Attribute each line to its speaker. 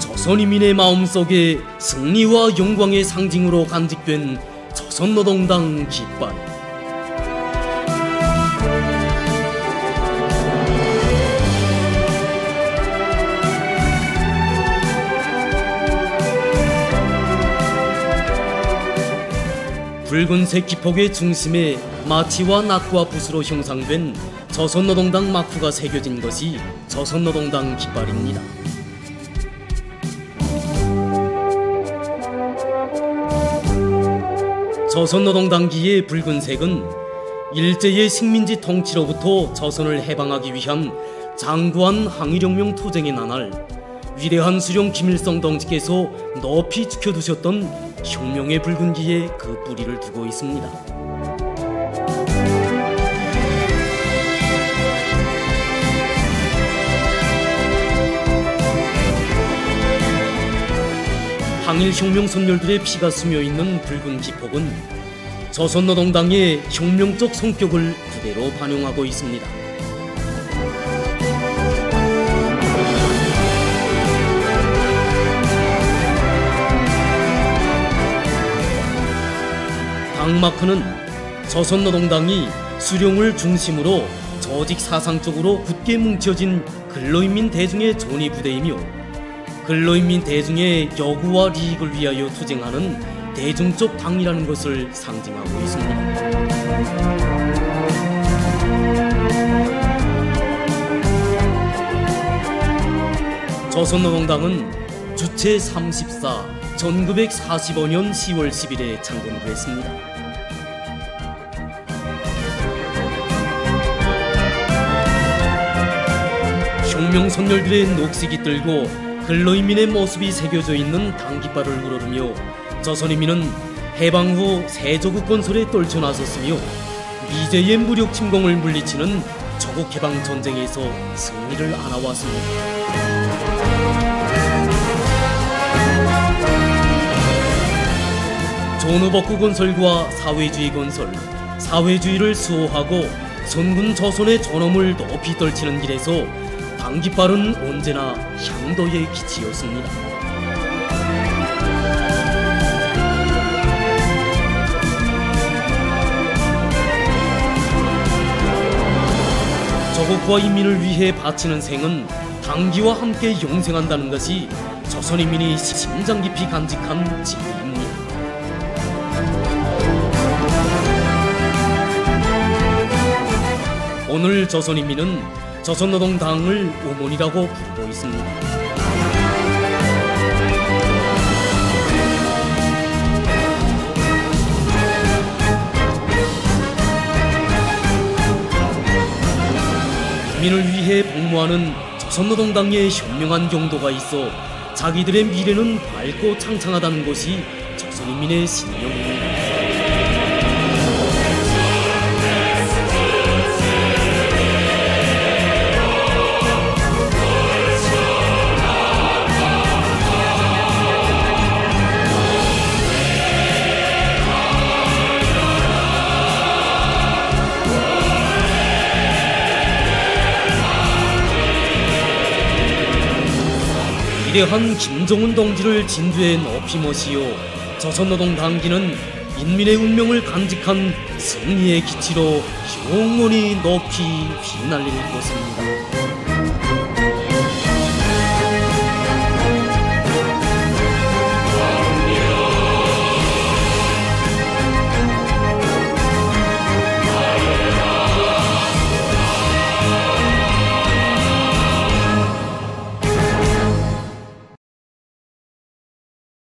Speaker 1: 조선인민의 마음속에 승리와 영광의 상징으로 간직된 조선노동당 깃발 붉은색 기폭의 중심에 마치와 낫과 붓으로 형상된 조선노동당 마크가 새겨진 것이 조선노동당 깃발입니다. 조선노동당기의 붉은색은 일제의 식민지 통치로부터 조선을 해방하기 위한 장구한 항일혁명 투쟁의 나날 위대한 수령 김일성 동지께서 높이 지켜두셨던 혁명의 붉은기에 그 뿌리를 두고 있습니다. 항일 혁명 선열들의 피가 스며 있는 붉은 기폭은 조선노동당의 혁명적 성격을 그대로 반영하고 있습니다. 당마크는 조선노동당이 수령을 중심으로 조직 사상적으로 굳게 뭉쳐진 근로인민 대중의 존의부대이며 근로인민 대중의 여구와利益을 위하여 투쟁하는 대중적 당이라는 것을 상징하고 있습니다. 조선노동당은 주체 34 1945년 10월 10일에 창건됐습니다. 혁명 선열들의 녹색이 들고 근로인민의 모습이 새겨져 있는 당깃발을 우러르며 조선인민은 해방 후 세조국 건설에 떨쳐나섰으며 미제의 무력 침공을 물리치는 조국 해방 전쟁에서 승리를 안아왔습니다. 존후복구 건설과 사회주의 건설, 사회주의를 수호하고 선군 조선의 존엄을 높이 떨치는 길에서 당깃발은 언제나 향도의 기치였습니다. 조국과 인민을 위해 바치는 생은 당기와 함께 영생한다는 것이 조선인민이 심장 깊이 간직한 진리입니다. 오늘 조선인민은 조선노동당을 오몬이라고 부르고 있습니다. 민을 위해 복무하는 조선노동당의 현명한 경도가 있어 자기들의 미래는 밝고 창창하다는 것이 조선인민의 신념입니다. 위대한 김정은 동지를 높이 모시어 조선노동 당기는 인민의 운명을 간직한 승리의 기치로 영원히 높이 휘날릴 것입니다.